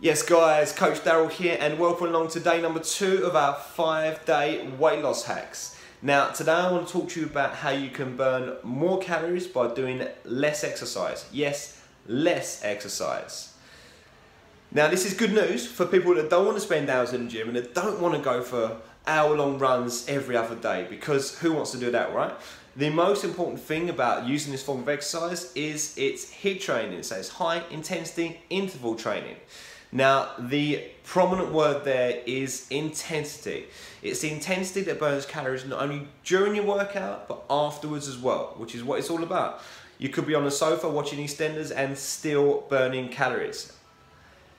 Yes guys, Coach Daryl here and welcome along to day number two of our five day weight loss hacks. Now today I want to talk to you about how you can burn more calories by doing less exercise. Yes, less exercise. Now this is good news for people that don't want to spend hours in the gym and that don't want to go for hour long runs every other day because who wants to do that, right? The most important thing about using this form of exercise is it's HIIT training, so it's high intensity interval training. Now, the prominent word there is intensity. It's the intensity that burns calories not only during your workout, but afterwards as well, which is what it's all about. You could be on the sofa watching EastEnders and still burning calories.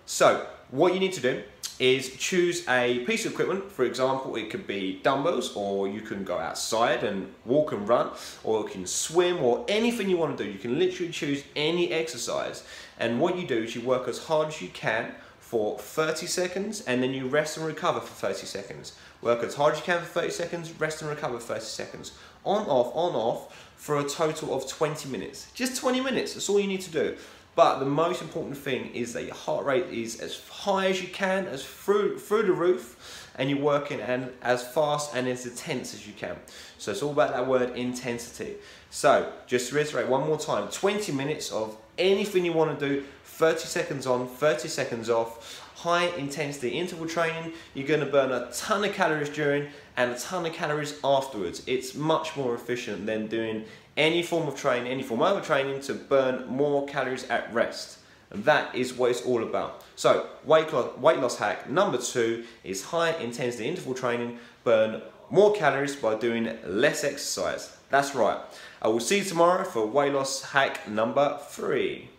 So, what you need to do is choose a piece of equipment. For example, it could be dumbbells, or you can go outside and walk and run, or you can swim, or anything you want to do. You can literally choose any exercise. And what you do is you work as hard as you can for 30 seconds, and then you rest and recover for 30 seconds. Work as hard as you can for 30 seconds, rest and recover for 30 seconds. On, off, on, off, for a total of 20 minutes. Just 20 minutes, that's all you need to do. But the most important thing is that your heart rate is as high as you can, as through, through the roof, and you're working and as fast and as intense as you can. So it's all about that word intensity. So just to reiterate one more time, 20 minutes of anything you want to do, 30 seconds on, 30 seconds off, high intensity interval training, you're going to burn a ton of calories during and a ton of calories afterwards. It's much more efficient than doing any form of training, any form of training to burn more calories at rest. And that is what it's all about. So, weight loss, weight loss hack number two is high intensity interval training, burn more calories by doing less exercise. That's right. I will see you tomorrow for weight loss hack number three.